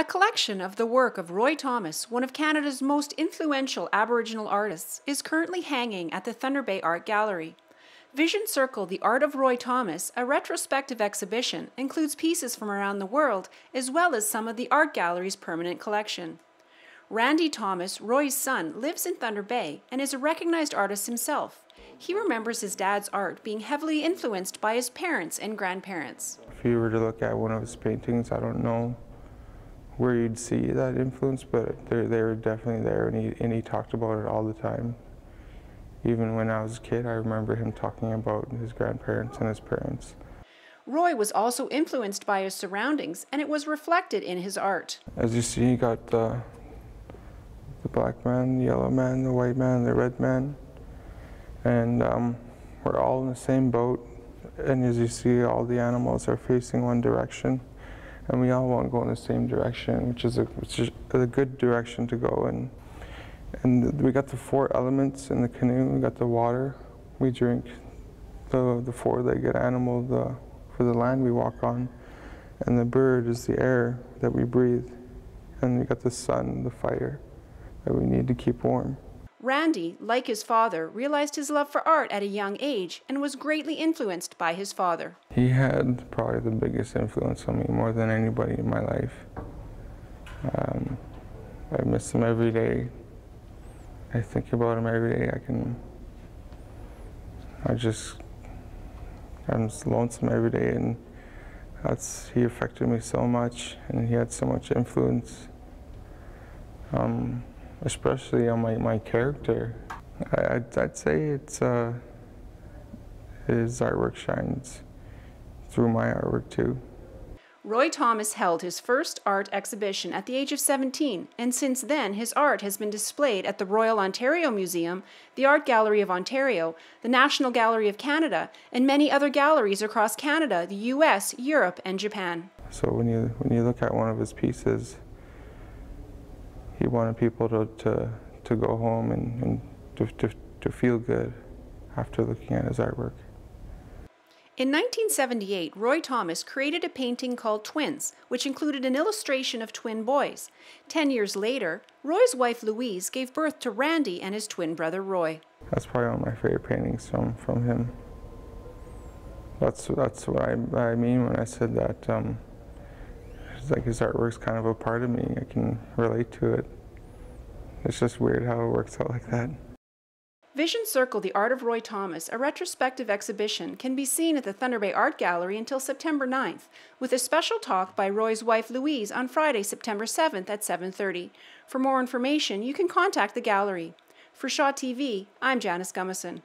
A collection of the work of Roy Thomas, one of Canada's most influential Aboriginal artists, is currently hanging at the Thunder Bay Art Gallery. Vision Circle The Art of Roy Thomas, a retrospective exhibition, includes pieces from around the world as well as some of the art gallery's permanent collection. Randy Thomas, Roy's son, lives in Thunder Bay and is a recognized artist himself. He remembers his dad's art being heavily influenced by his parents and grandparents. If you were to look at one of his paintings, I don't know where you'd see that influence, but they're, they're definitely there, and he, and he talked about it all the time. Even when I was a kid, I remember him talking about his grandparents and his parents. Roy was also influenced by his surroundings, and it was reflected in his art. As you see, you got the, the black man, the yellow man, the white man, the red man, and um, we're all in the same boat. And as you see, all the animals are facing one direction and we all want to go in the same direction, which is a, which is a good direction to go in. And we got the four elements in the canoe. We got the water. We drink the, the four-legged animal the, for the land we walk on. And the bird is the air that we breathe. And we got the sun, the fire that we need to keep warm. Randy, like his father, realized his love for art at a young age and was greatly influenced by his father. He had probably the biggest influence on me more than anybody in my life. Um, I miss him every day. I think about him every day. I can, I just, I'm just lonesome every day and that's, he affected me so much and he had so much influence. Um, especially on my, my character. I, would I'd say it's uh, his artwork shines through my artwork too. Roy Thomas held his first art exhibition at the age of 17, and since then his art has been displayed at the Royal Ontario Museum, the Art Gallery of Ontario, the National Gallery of Canada, and many other galleries across Canada, the US, Europe, and Japan. So when you when you look at one of his pieces, he wanted people to, to, to go home and, and to, to, to feel good after looking at his artwork. In 1978, Roy Thomas created a painting called Twins, which included an illustration of twin boys. Ten years later, Roy's wife Louise gave birth to Randy and his twin brother Roy. That's probably one of my favorite paintings from, from him. That's, that's what I, I mean when I said that um, like his artwork's kind of a part of me. I can relate to it. It's just weird how it works out like that. Vision Circle The Art of Roy Thomas, a retrospective exhibition, can be seen at the Thunder Bay Art Gallery until September 9th, with a special talk by Roy's wife Louise on Friday, September 7th at 7.30. For more information, you can contact the gallery. For Shaw TV, I'm Janice Gummison.